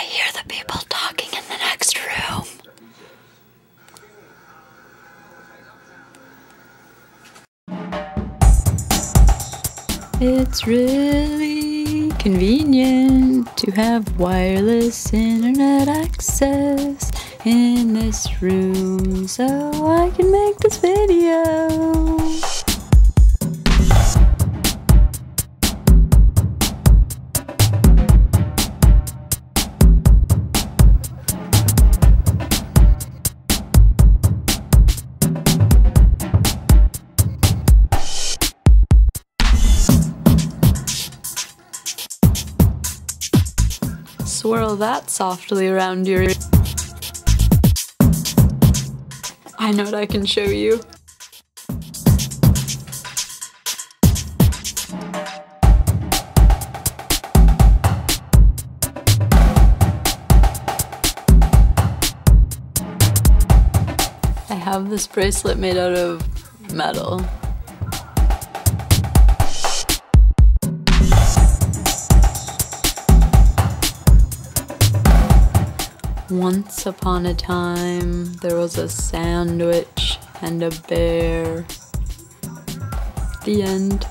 I hear the people talking in the next room. It's really convenient to have wireless internet access in this room so I can make this video. Swirl that softly around your. I know what I can show you. I have this bracelet made out of metal. Once upon a time, there was a sandwich and a bear. The end.